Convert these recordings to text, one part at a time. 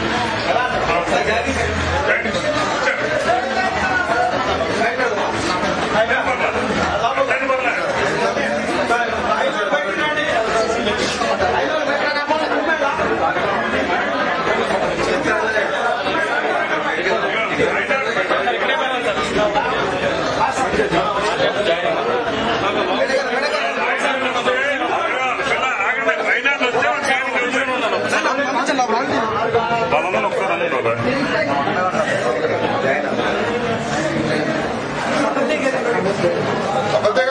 వాళ్ళందరూ ఒకసారి brother. Kapal tiga.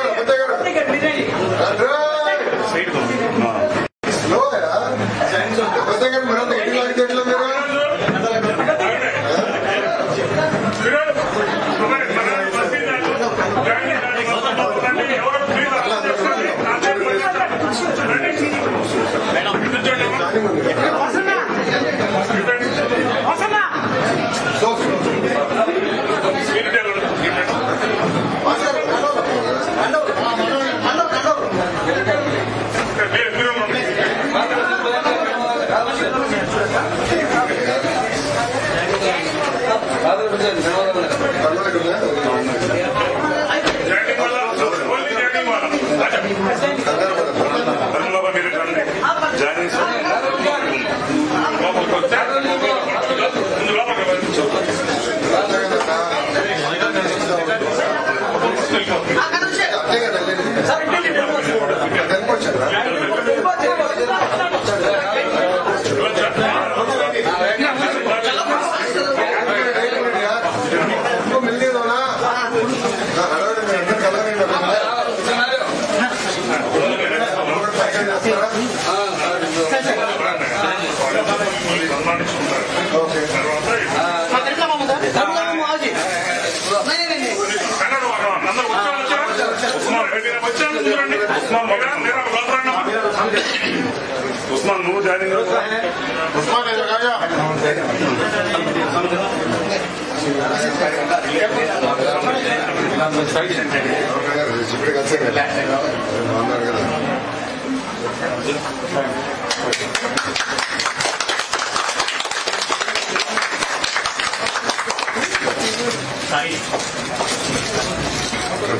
Osman నువ్వు జాయినింగ్ ఉస్మాన్ ఎదురుగా ఇప్పుడు కలిసే కదా అన్నారు కదా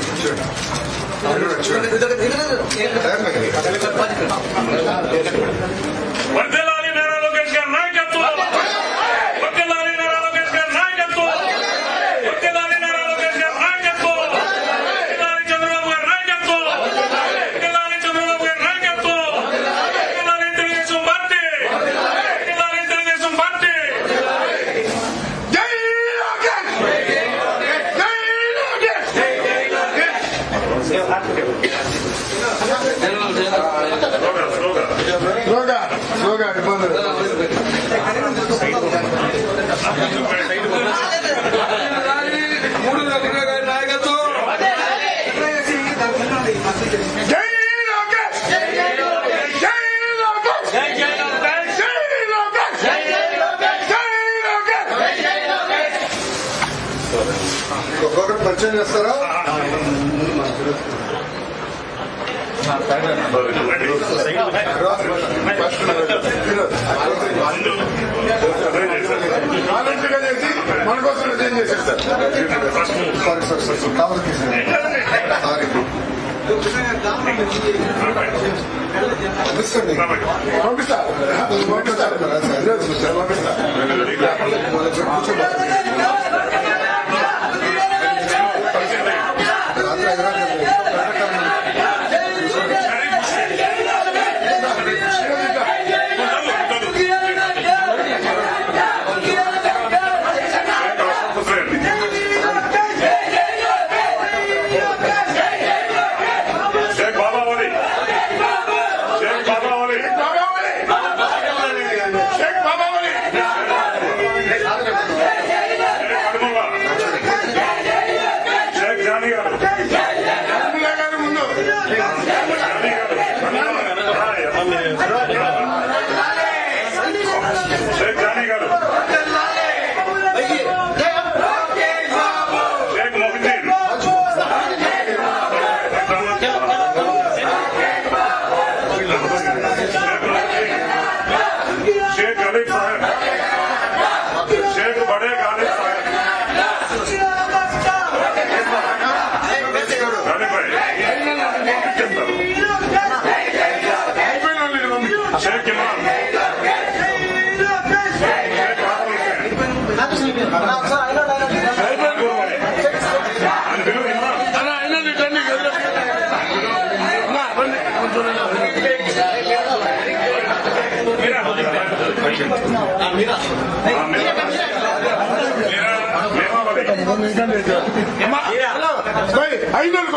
వర్ధిల్లాలి నారా లోకేష్ గారి నాయకత్వం వర్ధిల్లాలి నారా లోకేష్ గారి నాయకత్వం వర్ధిల్లాలి నారా లోకేష్ గారి నాయకత్వం వర్ధిల్లాలి చంద్రబాబు గారి నాయకత్వం వర్ధిల్లాలి చంద్రబాబు గారి నాయకత్వం వర్ధిల్లాలి తెలుగుదేశం పార్టీ వర్ధిల్లాలి తెలుగుదేశం పార్టీ జై లోకేష్ జై లోకేష్ స్లోగా స్లోగా స్లోగా స్లోగా ఇబ్బంది జై లోకేష్ జై లోకేష్ జై లోకేష్ జై లోకేష్ జై లోకేష్ ఒక్కొక్కటి పరిచయం చేస్తారా? కాలేజీగా చేసి మన కోసం రిజైన్ చేసేస్తారు సారీ. సారీ సారీ కావాలి సారీ పంపిస్తా. పంపిస్తా. పంపిస్తా. Muchas gracias.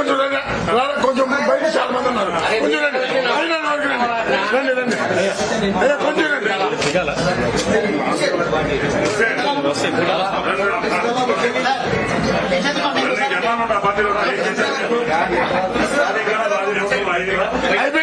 కొంచెం రండి. రారా, కొంచెం బయట చాలా మంది ఉన్నారు కొంచెం రండి అయిన వాళ్ళు వరకు రండి రండి రండి అయ్యా కొంచెం రండి అయిపోయినట్టు అయిపోయిన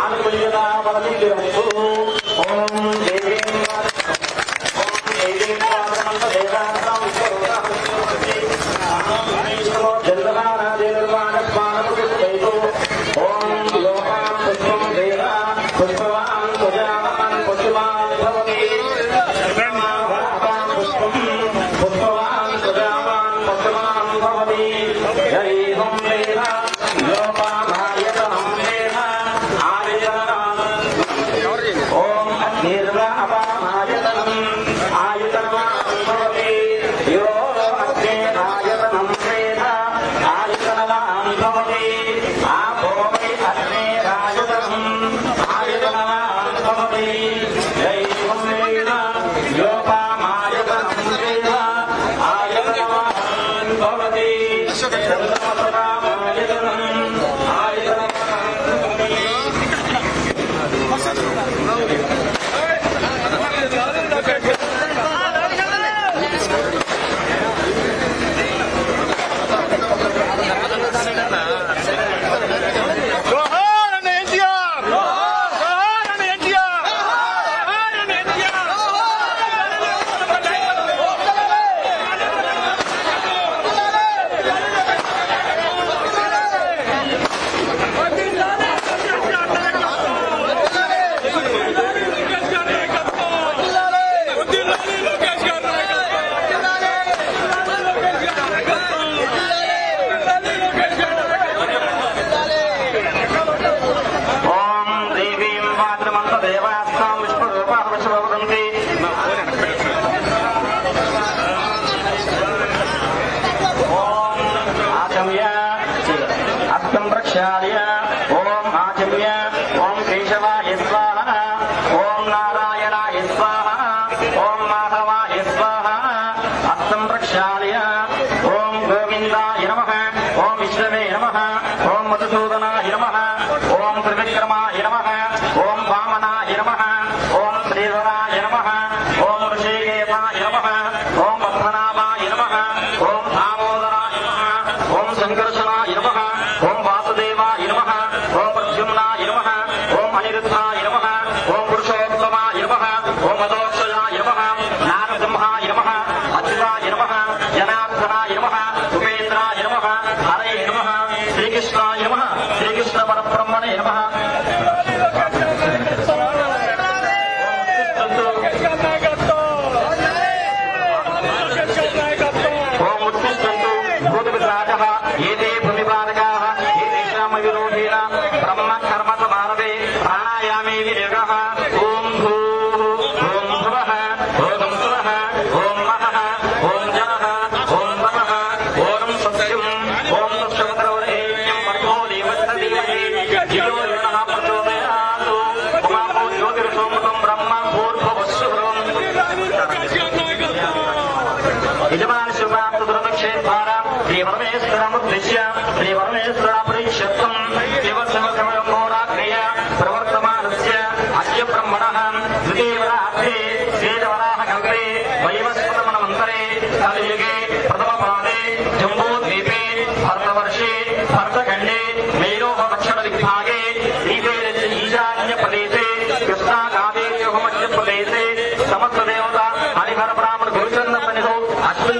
ஆண்மொழியதா வளர்ந்து ஓம் ஜெய శ్రీకరముద్దిశ్య శ్రీవరుణేశ్వరాపురి క్షత్రం శివ శివ శివరంభోరాగ్నేయ ప్రవర్తమానస్య అద్య బ్రహ్మణ ద్వితీయవరాహే శ్వేతవరాహ గంగరే వైవస్పతమన మంతరే కలియుగే ప్రథమ పాదే జంబూద్వీపే భరతవర్షే భరతఖండే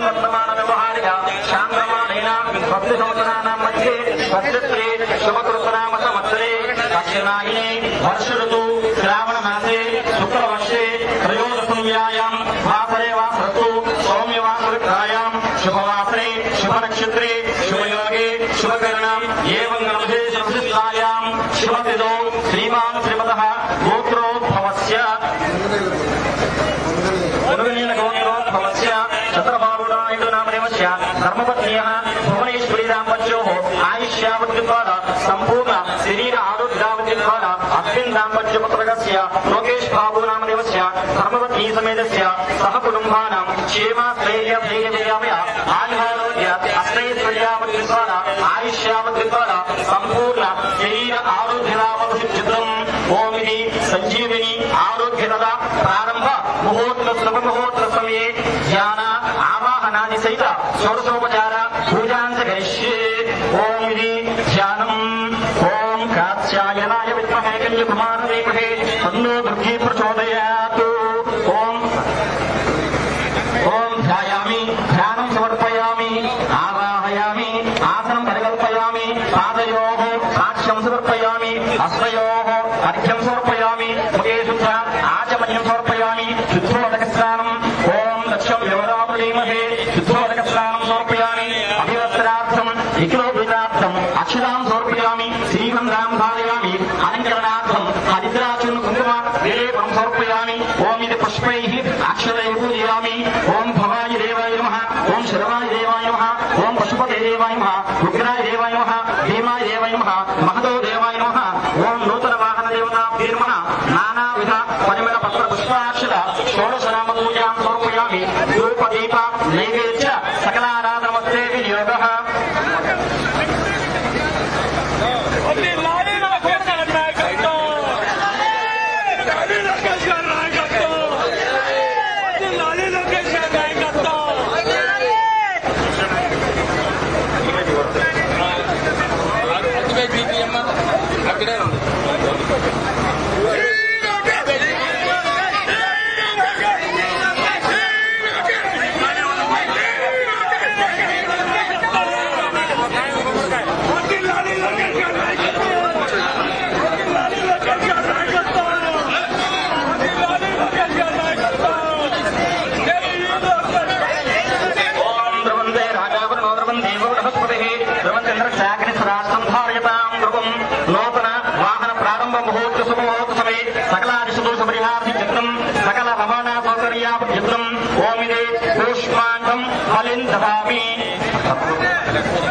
వర్తమాన వ్యవహార రెండు సంవత్సరాల మధ్య భద్రత్రే శుభకృతనామ సంవత్సరే దక్షిణాయనే వర్ష दाम्पत्यपुत्रकस्य लोकेश बाबू नामदेवस्य धर्मवती समेतस्य सह कुटुम्बानां क्षेमा श्रेय ध्येयमेयामया आयुरारोग्य अष्टैश्वर्यावद्वित्वान आयुष्यावद्वित्वान सम्पूर्ण शरीर आरोग्यदावसिद्धितम् ओमिनि सञ्जीविनि आरोग्यदा प्रारम्भ मुहूर्त शुभमुहूर्त समये ध्यान आवाहनादि सहित षोडशोपचार पूजाञ्च करिष्ये ओमिनि कुमार तन्नो दुर्गे Oh,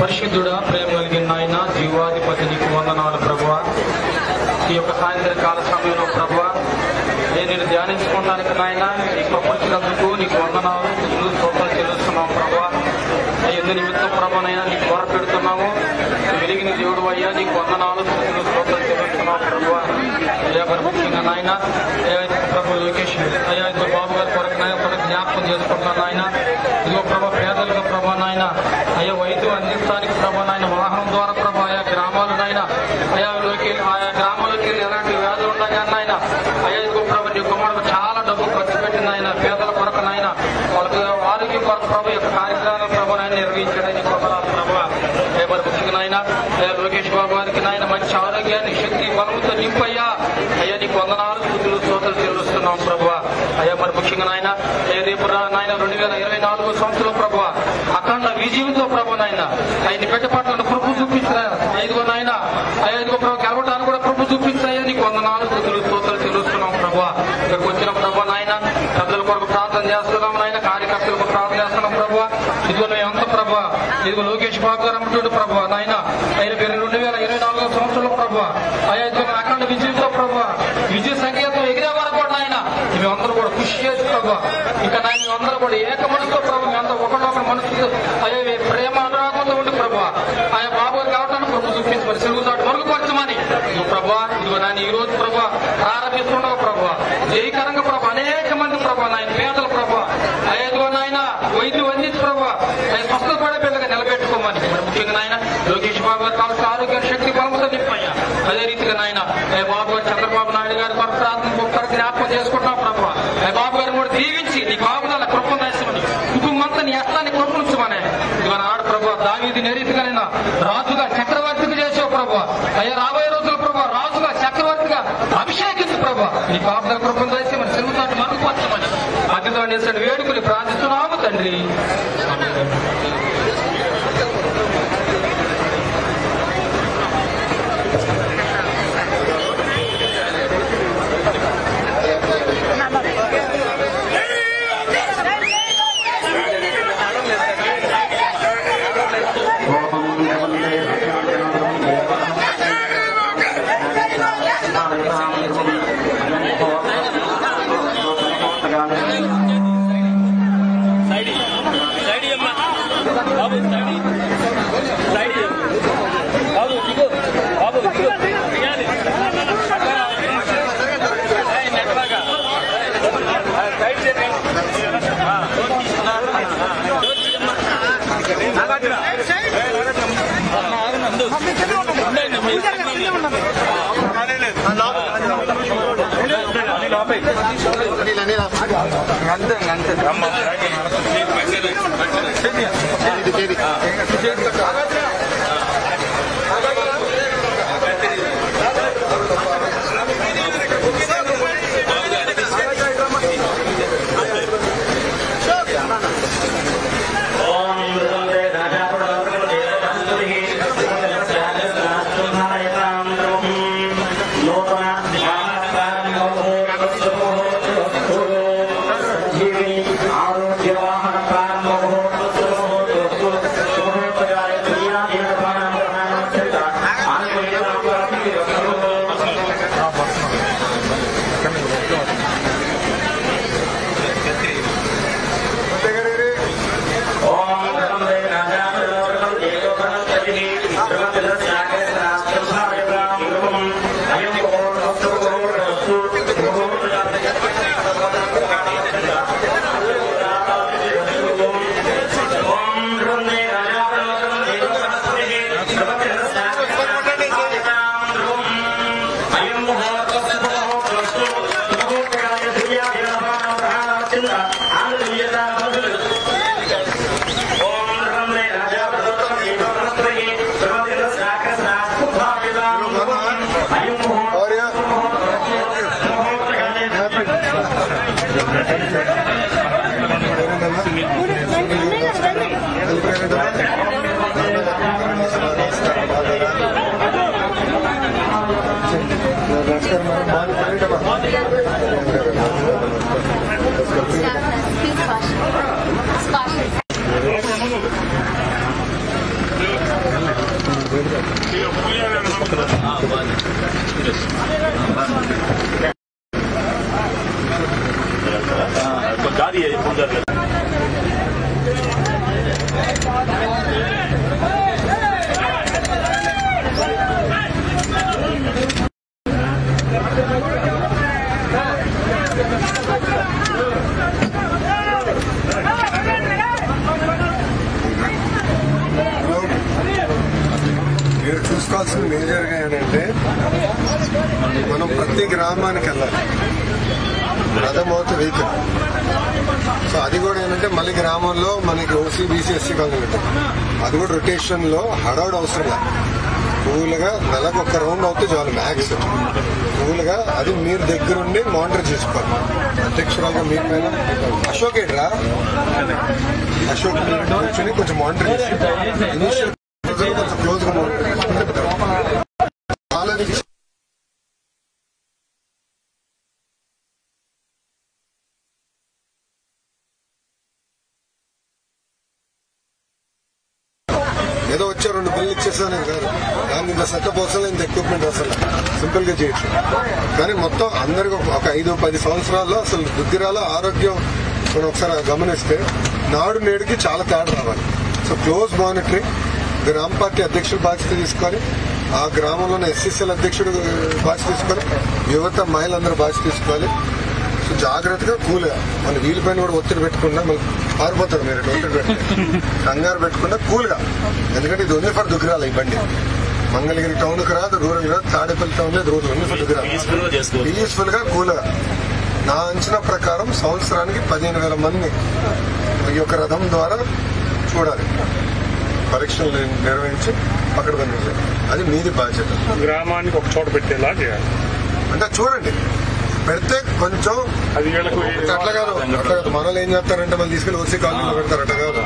పరిశుద్ధుడా ప్రేమ కలిగిన నాయన జీవాధిపతి నీకు వందనాలు ప్రభు ఈ యొక్క సాయంత్రకాల సమయంలో ప్రభు నేను ధ్యానించుకోవడానికి నాయన నీ కృపచ్చినందుకు నీకు వందనాలు నువ్వు శోభలు చెల్లిస్తున్నావు ప్రభు ఎందు నిమిత్తం ప్రభనైనా నీకు కోర పెడుతున్నాము. వెలిగిన దేవుడు అయ్యా నీకు వందనాలు శోభలు మా ప్రభు అయ్యా గర్భంగా నాయన అయ్యా ప్రభు లోకేష్ అయ్యా ఇద్దరు బాబు గారి కొరకు నాయన కొరకు జ్ఞాపకం చేసుకుంటున్నాను నాయన ఇదిగో ప్రభా పేదలకు ప్రభా నాయన అయ్యా వైద్యం అందించడానికి ప్రభా నాయన వాహనం ద్వారా ప్రభా ఆయా గ్రామాలు నాయన అయ్యా లోకి ఆయా గ్రామాలకి ఎలాంటి వ్యాధులు ఉండగా నాయన అయ్యా ఇదిగో ప్రభు నీ కుమారుడు చాలా డబ్బు ఖర్చు పెట్టింది నాయన పేదల కొరకు నాయన వాళ్ళకి ఆరోగ్యం కొరకు ప్రభు యొక్క కార్యక్రమాలు ప్రభు నాయన నిర్వహించడానికి ప్రభావం నాయన లోకేష్ బాబు గారికి నాయన మంచి ఆరోగ్యాన్ని శక్తి బలముతో నింపయ్యా. అయ్యా నీకు వందనాలు బుద్ధులు శ్రోతలు తెలుస్తున్నాం ప్రభు అయ్యా మరి ముఖ్యంగా నాయన రేపు నాయన రెండు వేల ఇరవై నాలుగో సంవత్సరం ప్రభు అఖండ విజీవితో ప్రభు నాయన ఆయన పెద్ద పట్ల ప్రభు చూపించిన ఐదుగో నాయన ఐదుగో ప్రభు కలవటానికి కూడా ప్రభు చూపించాయా నీకు వందనాలు బుద్ధులు శ్రోతలు తెలుస్తున్నాం ప్రభు ఇక్కడికి వచ్చిన ప్రభు నాయన పెద్దల కొరకు ప్రార్థన చేస్తున్నాం నాయన కార్యకర్తలకు ప్రార్థన చేస్తున్నాం ప్రభు ఇదిగో మేము ఎంత ప్రభు ఇదిగో లోకేష్ పేరు రెండు వేల ఇరవై నాలుగో సంవత్సరంలో ప్రభు. అయ్యా అఖండ విజయంతో ప్రభు. విజయ సంకేతం ఎగిరే వరకు కూడా నాయన. మేమందరూ కూడా కృషి చేసి ప్రభు. ఇక నాయన మేమందరూ కూడా ఏక మనసుతో ప్రభు అంత ఒకటొక మనసు అయ్యా ప్రేమ అనురాగంతో ఉండి ప్రభు. ఆయా బాబు కావటానికి ప్రభు చూపించి. మరి మరుగుపరచమని ఇదిగో ప్రభు ఇదిగో నాయన ఈ రోజు ప్రభు ప్రారంభిస్తుండవు ప్రభు. జయకరంగా ప్రభు అనేక మంది ప్రభు నాయన పేదల ప్రభు. అయ్యో ఇదిగో నాయన వైద్యులు అందించి ప్రభు. ఆయన స్వస్థత పడే పిల్లగా నిలబెట్టుకోమని మరి ముఖ్యంగా నాయన లోకేష్ బాబు ఆరోగ్య శక్తి బలముతో నింపయ్యా అదే రీతిగా నాయన ఏ బాబు గారు చంద్రబాబు నాయుడు గారి కొరకు ప్రార్థన ఒక్కరు జ్ఞాపకం చేసుకుంటాం ప్రభు. ఏ బాబు గారిని కూడా దీవించి నీ కాపుదల కృపను దయచేయమని కుటుంబం నీ అస్తాన్ని కృపణించమని ఇవాళ ఆడు ప్రభు దావీది నేరీతిగానైనా రాజుగా చక్రవర్తికి చేసావు ప్రభు. అయ్యా రాబోయే రోజుల ప్రభు రాజుగా చక్రవర్తిగా అభిషేకించు ప్రభు. నీ కాపుదల కృపను దయచేయమని చెరుగుతాడు మనకు పచ్చమని అతితో వేడుకుని వేడుకలు ప్రార్థిస్తున్నాము తండ్రి సైడ్ సైడ్ అమ్మా బాబు సైడ్ సైడ్ బాబు దిగు బాబు దిగు దిగాలి అక్కడ ఏయ్, నెట్ బాగా ఆ, సైడ్ చేయండి. ఆ, డోర్ తీస్తున్నా. డోర్ తీయమ్మా. నాగార్జున. అమ్మ, ఆగండి, అందు. ఉండండి, మీరు అని లోపలికి. అమ్మ, ఆరోగ్యవాహన ప్రతి గ్రామానికి వెళ్ళాలి. రథమవుతు వెహికల్ సో అది కూడా ఏంటంటే మళ్ళీ గ్రామంలో మనకి ఓసీ బీసీ ఎస్సీ కాలనీ ఉంటుంది అది కూడా రొటేషన్లో హడావుడు అవసరం లేదు. కూల్గా నెలకు ఒక్క రౌండ్ అవుతే చాలు మ్యాక్స్ కూల్గా అది మీరు దగ్గరుండి మానిటర్ చేసుకోవాలి. అధ్యక్షురాలుగా మీ పైన అశోక్ ఏంట్రా అశోక్ కూర్చొని కొంచెం మానిటర్ చేసి ఇనిషియల్ కొంచెం క్లోజ్గా మానిటర్ చేసుకుంటే ఆలోచించి ఏదో వచ్చే రెండు బిల్లు ఇచ్చేసాను కాదు దానికి ఇంత సెటప్ అవసరం ఇంత ఎక్విప్మెంట్ అసలు. సింపుల్గా చేయొచ్చు. కానీ మొత్తం అందరికి ఒక- ఒక ఐదు పది సంవత్సరాల్లో అసలు దుగ్గిరాల ఆరోగ్యం మనం ఒకసారి గమనిస్తే నాడు నేడుకి చాలా తేడా రావాలి. సో క్లోజ్ మానిటరింగ్ గ్రామ పార్టీ అధ్యక్షుడు బాధ్యత తీసుకొని ఆ గ్రామంలోని ఎస్ఎస్ఎల్ అధ్యక్షుడు బాధ్యత తీసుకొని యువత మహిళలందరూ బాధ్యత తీసుకోవాలి. జాగ్రత్తగా కూల్గా మన వీలు పైన కూడా ఒత్తిడి పెట్టకుండా మళ్ళీ పారిపోతారు మీరు. ఒత్తిడి పెట్టి కంగారు పెట్టకుండా కూల్గా. ఎందుకంటే ఇది ఓన్లీ ఫర్ దుగ్గిరాల ఈ బండి. మంగళగిరి టౌన్కి రాదు రూరల్ రాదు తాడేపల్లి టౌన్ లేదు రూరల్ ఓన్లీ ఫర్ దుగ్గిరాల. పీస్ఫుల్గా కూల్గా. నా అంచనా ప్రకారం సంవత్సరానికి పదిహేను వేల మంది ఈ యొక్క రథం ద్వారా చూడాలి. పరీక్షలు ని- నిర్వహించి పక్కన పంపించాలి. అది మీది బాధ్యత. గ్రామానికి ఒక చోట పెట్టేలా చేయాలి. అంటే చూడండి. పెడితే కొంచెం అట్లా కాదు అట్లా కాదు. మనలో ఏం చేస్తారంటే మళ్ళీ తీసుకెళ్ళి ఓసీ కాలనీలో పెడతారు అట్లా కాదు.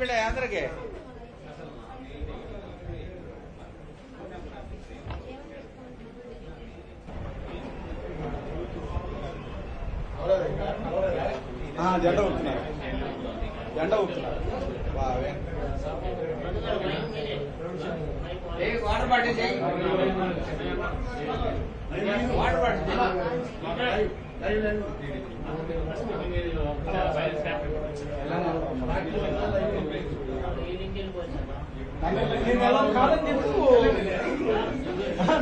పెట్టా అందరికి జెండా ఊపుతున్నారు జెండా ఊపుతున్నారు బాగా వాటర్ బాటిల్ చేయి వాటర్ బాటిల్ నేను ನೀನೆಲ್ಲ ಕಾಲಕ್ಕೆ ನಿಂತು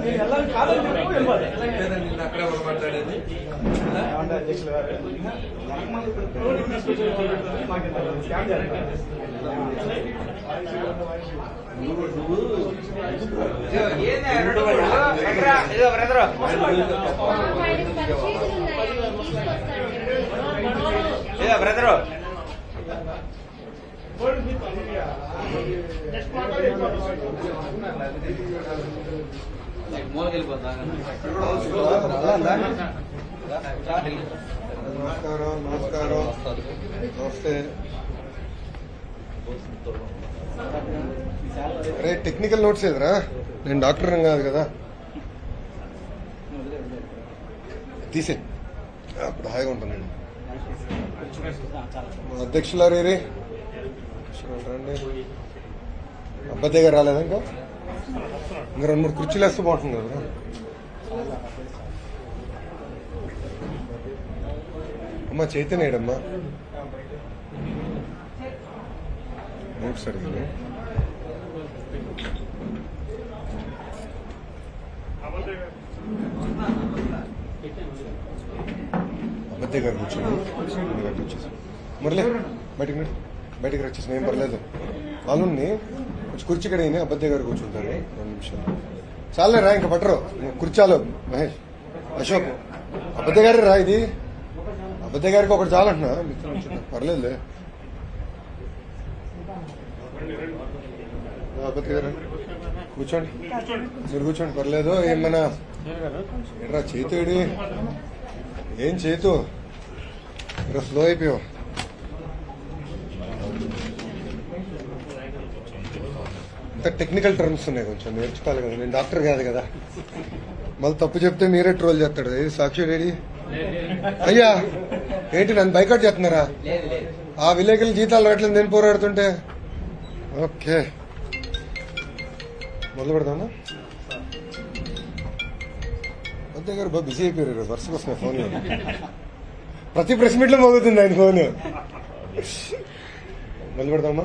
ನೀನೆಲ್ಲ ನಿನ್ನ ಎರಡು ಇದು ಬರೆದ್ರು ಇದು నమస్కారం నమస్కారం. నమస్తే. అరే టెక్నికల్ నోట్స్ ఏదిరా? నేను డాక్టర్ కాదు కదా. తీసే. అప్పుడు హాయిగా ఉంటానండి నేను. అధ్యక్షులారీ రండి అబ్బాయి గారు రాలేదా ఇంకా? ఇంకా రెండు మూడు కుర్చీలు వేస్తే బాగుంటుంది కదా. అమ్మా చైతన్యడమ్మా నోట్స్ అడిగింది. అబద్ధ గారు కూర్చోండి. మురళి బయటికి బయటికి వచ్చేసి ఏం పర్లేదు. వాళ్ళని కుర్చీ కడిగిన అబద్ధ గారు కూర్చుంటారు. రెండు నిమిషాలు చాలే రా ఇంకా పట్టరు. కుర్చాలు మహేష్ అశోక్ అబద్ధ గారి రా ఇది. అబద్ధ గారికి ఒకటి చాలంటున్నా. పర్లేదులే. అబద్ధ గారు కూర్చోండి. మీరు కూర్చోండి. పర్లేదు. ఏమన్నా ఎట్రా చేతుడి? ఏం చేతు? మీరు స్లో అయిపోయావు. టెక్నికల్ టర్మ్స్ ఉన్నాయి కొంచెం నేర్చుకోవాలి కదా నేను డాక్టర్ కాదు కదా. మళ్ళీ తప్పు చెప్తే మీరే ట్రోల్ చేస్తాడు ఏది సాక్షి రెడీ అయ్యా ఏంటి నన్ను బైకౌట్ చేస్తున్నారా? ఆ విలేకరులు జీతాలు రావట్లేదు నేను పోరాడుతుంటే. ఓకే. మొదలు పెడదామా? అంతే గారు బాగా బిజీ అయిపోయారు ఈరోజు. వరుసకు వస్తున్నాయి ఫోన్ ప్రతి ప్రెస్ మీట్లో మోగుతుంది ఆయన ఫోన్ మొదలు పెడదామా?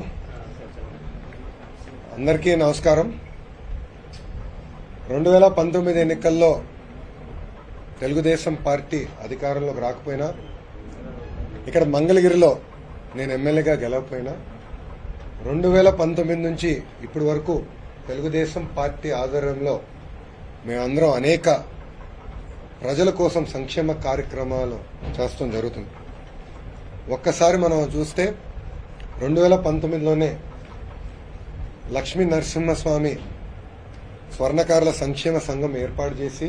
అందరికీ నమస్కారం. రెండు వేల పంతొమ్మిది ఎన్నికల్లో తెలుగుదేశం పార్టీ అధికారంలోకి రాకపోయినా ఇక్కడ మంగళగిరిలో నేను ఎమ్మెల్యేగా గెలవకపోయినా రెండు వేల పంతొమ్మిది నుంచి ఇప్పటి వరకు తెలుగుదేశం పార్టీ ఆధ్వర్యంలో మేమందరం అనేక ప్రజల కోసం సంక్షేమ కార్యక్రమాలు చేస్తాం జరుగుతుంది. ఒక్కసారి మనం చూస్తే రెండు వేల పంతొమ్మిదిలోనే లక్ష్మీ నరసింహస్వామి స్వర్ణకారుల సంక్షేమ సంఘం ఏర్పాటు చేసి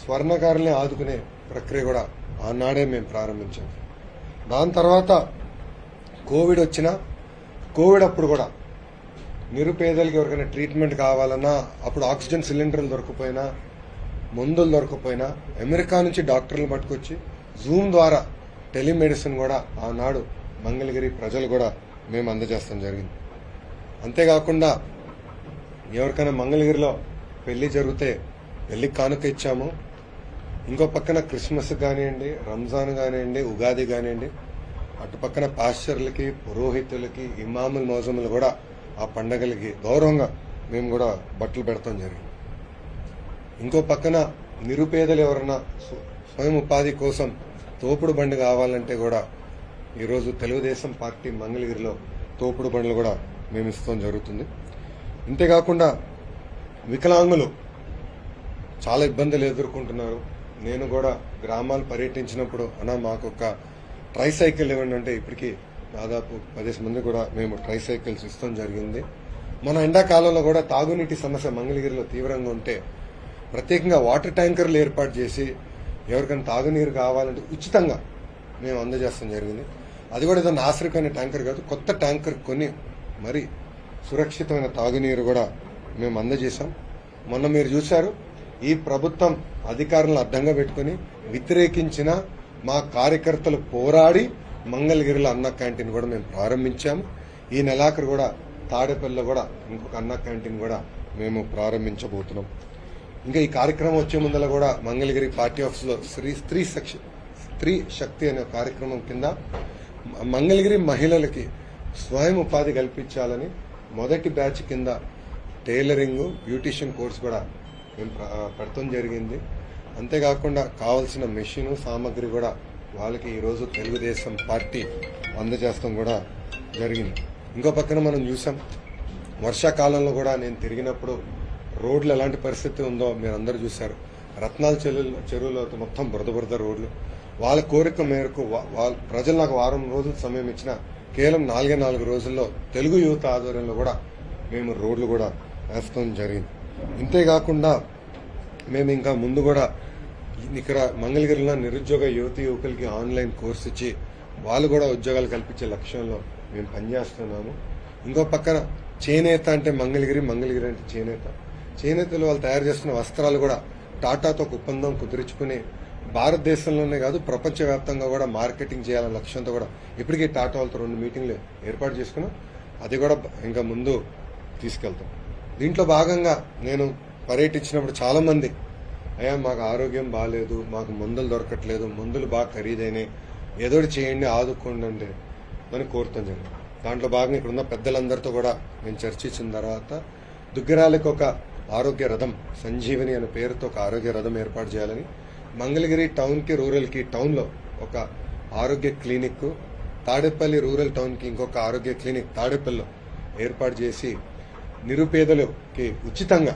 స్వర్ణకారుల్ని ఆదుకునే ప్రక్రియ కూడా ఆనాడే మేము ప్రారంభించాం. దాని తర్వాత కోవిడ్ వచ్చిన కోవిడ్ అప్పుడు కూడా నిరుపేదలకి ఎవరికైనా ట్రీట్మెంట్ కావాలన్నా అప్పుడు ఆక్సిజన్ సిలిండర్లు దొరకపోయినా మందులు దొరకపోయినా అమెరికా నుంచి డాక్టర్లు పట్టుకొచ్చి జూమ్ ద్వారా టెలిమెడిసిన్ కూడా ఆనాడు మంగళగిరి ప్రజలు కూడా మేము అందజేస్తాం జరిగింది. అంతేకాకుండా ఎవరికైనా మంగళగిరిలో పెళ్ళి జరిగితే పెళ్ళి కానుక ఇచ్చాము. ఇంకో పక్కన క్రిస్మస్ కానివ్వండి రంజాన్ కానివ్వండి ఉగాది కానివ్వండి అటు పక్కన పాశ్చర్లకి పురోహితులకి ఇమాముల మోజములు కూడా ఆ పండగలకి గౌరవంగా మేము కూడా బట్టలు పెడతాం జరిగింది. ఇంకో పక్కన నిరుపేదలు ఎవరన్నా స్వయం ఉపాధి కోసం తోపుడు బండి కావాలంటే కూడా ఈరోజు తెలుగుదేశం పార్టీ మంగళగిరిలో తోపుడు బండ్లు కూడా మేము ఇస్తాం జరుగుతుంది. ఇంతేకాకుండా వికలాంగులు చాలా ఇబ్బందులు ఎదుర్కొంటున్నారు. నేను కూడా గ్రామాలు పర్యటించినప్పుడు అన్నా మాకు ఒక ట్రై సైకిల్ ఇవ్వండి అంటే ఇప్పటికీ దాదాపు పదిహేను మంది కూడా మేము ట్రై సైకిల్స్ ఇస్తాం జరిగింది. మన ఎండాకాలంలో కూడా తాగునీటి సమస్య మంగళగిరిలో తీవ్రంగా ఉంటే ప్రత్యేకంగా వాటర్ ట్యాంకర్లు ఏర్పాటు చేసి ఎవరికైనా తాగునీరు కావాలంటే ఉచితంగా మేము అందజేస్తాం జరిగింది. అది కూడా ఏదో నాశరికమైన ట్యాంకర్ కాదు కొత్త ట్యాంకర్ కొని మరి సురక్షితమైన తాగునీరు కూడా మేము అందజేశాం. మొన్న మీరు చూశారు ఈ ప్రభుత్వం అధికారులను అడ్డంగా పెట్టుకుని వ్యతిరేకించిన మా కార్యకర్తలు పోరాడి మంగళగిరిలో అన్న క్యాంటీన్ కూడా మేము ప్రారంభించాము ఈ నెలాఖరు కూడా తాడేపల్లిలో కూడా ఇంకొక అన్న క్యాంటీన్ కూడా మేము ప్రారంభించబోతున్నాం. ఇంకా ఈ కార్యక్రమం వచ్చే ముందర కూడా మంగళగిరి పార్టీ ఆఫీస్లో స్త్రీ స్త్రీ శక్తి స్త్రీ శక్తి అనే కార్యక్రమం కింద మంగళగిరి మహిళలకి స్వయం ఉపాధి కల్పించాలని మొదటి బ్యాచ్ కింద టైలరింగ్ బ్యూటిషియన్ కోర్స్ కూడా మేము పెడతాం జరిగింది. అంతేకాకుండా కావాల్సిన మెషిన్ సామాగ్రి కూడా వాళ్ళకి ఈరోజు తెలుగుదేశం పార్టీ అందజేస్తాం కూడా జరిగింది. ఇంకో పక్కన మనం చూసాం వర్షాకాలంలో కూడా నేను తిరిగినప్పుడు రోడ్లు ఎలాంటి పరిస్థితి ఉందో మీరు అందరూ చూశారు. రత్నాల చెరువులు చెరువులో మొత్తం బురద బురద రోడ్లు. వాళ్ళ కోరిక మేరకు వాళ్ళ ప్రజలు నాకు వారం రోజులు సమయం ఇచ్చిన కేవలం నాలుగే నాలుగు రోజుల్లో తెలుగు యువత ఆధ్వర్యంలో కూడా మేము రోడ్లు కూడా వేస్తాం జరిగింది. ఇంతేకాకుండా మేము ఇంకా ముందు కూడా ఇక్కడ మంగళగిరిలో నిరుద్యోగ యువతి యువకులకి ఆన్లైన్ కోర్స్ ఇచ్చి వాళ్ళు కూడా ఉద్యోగాలు కల్పించే లక్ష్యంలో మేము పనిచేస్తున్నాము. ఇంకో పక్కన చేనేత అంటే మంగళగిరి మంగళగిరి అంటే చేనేత. చేనేతలు వాళ్ళు తయారు చేస్తున్న వస్త్రాలు కూడా టాటాతో ఒక ఒప్పందం కుదుర్చుకుని భారతదేశంలోనే కాదు ప్రపంచవ్యాప్తంగా కూడా మార్కెటింగ్ చేయాలనే లక్ష్యంతో కూడా ఇప్పటికీ టాటా వాళ్ళతో రెండు మీటింగ్లు ఏర్పాటు చేసుకున్నాం. అది కూడా ఇంకా ముందు తీసుకెళ్తాం. దీంట్లో భాగంగా నేను పర్యటించినప్పుడు చాలా మంది అయ్యా మాకు ఆరోగ్యం బాగాలేదు మాకు మందులు దొరకట్లేదు మందులు బాగా ఖరీదైనవి ఏదో చేయండి ఆదుకోండి అంటే అని కోరుతాం జరిగింది. దాంట్లో భాగంగా ఇక్కడ ఉన్న పెద్దలందరితో కూడా నేను చర్చించిన తర్వాత దుగ్గరాలకు ఒక ఆరోగ్య రథం సంజీవని అనే పేరుతో ఒక ఆరోగ్య రథం ఏర్పాటు చేయాలని మంగళగిరి టౌన్కి రూరల్కి టౌన్లో ఒక ఆరోగ్య క్లినిక్ తాడేపల్లి రూరల్ టౌన్కి ఇంకొక ఆరోగ్య క్లినిక్ తాడేపల్లిలో ఏర్పాటు చేసి నిరుపేదలకి ఉచితంగా